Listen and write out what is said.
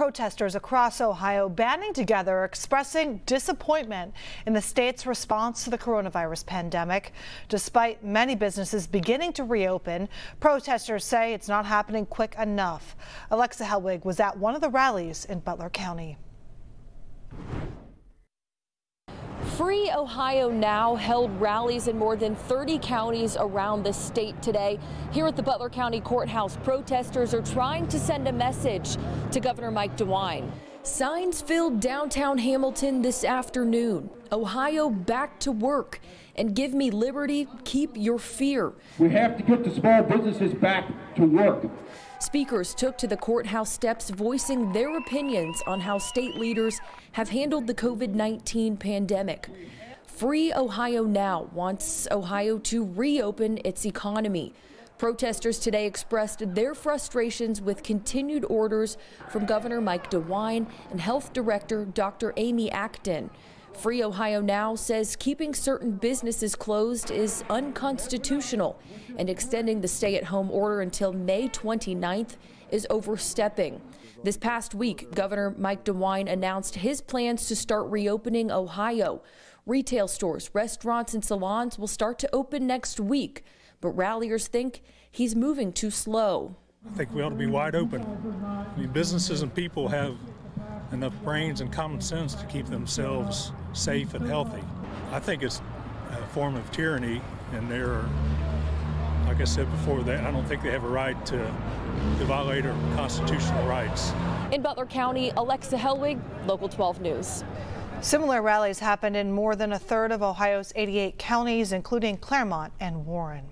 Protesters across Ohio banding together, expressing disappointment in the state's response to the coronavirus pandemic. Despite many businesses beginning to reopen, protesters say it's not happening quick enough. Alexa Helwig was at one of the rallies in Butler County. Free Ohio Now held rallies in more than 30 counties around the state today. Here at the Butler County Courthouse, protesters are trying to send a message to Governor Mike DeWine. Signs filled downtown Hamilton this afternoon. Ohio back to work and give me liberty, keep your fear. We have to get the small businesses back to work. Speakers took to the courthouse steps voicing their opinions on how state leaders have handled the COVID 19 pandemic. Free Ohio Now wants Ohio to reopen its economy. Protesters today expressed their frustrations with continued orders from Governor Mike DeWine and Health Director Dr. Amy Acton. Free Ohio Now says keeping certain businesses closed is unconstitutional and extending the stay at home order until May 29th is overstepping. This past week, Governor Mike DeWine announced his plans to start reopening Ohio. Retail stores, restaurants, and salons will start to open next week, but ralliers think he's moving too slow. I think we ought to be wide open. I mean, businesses and people have enough brains and common sense to keep themselves safe and healthy. I think it's a form of tyranny, and they're, like I said before, they, I don't think they have a right to, to violate our constitutional rights. In Butler County, Alexa Helwig, Local 12 News. Similar rallies happened in more than a third of Ohio's 88 counties, including Clermont and Warren.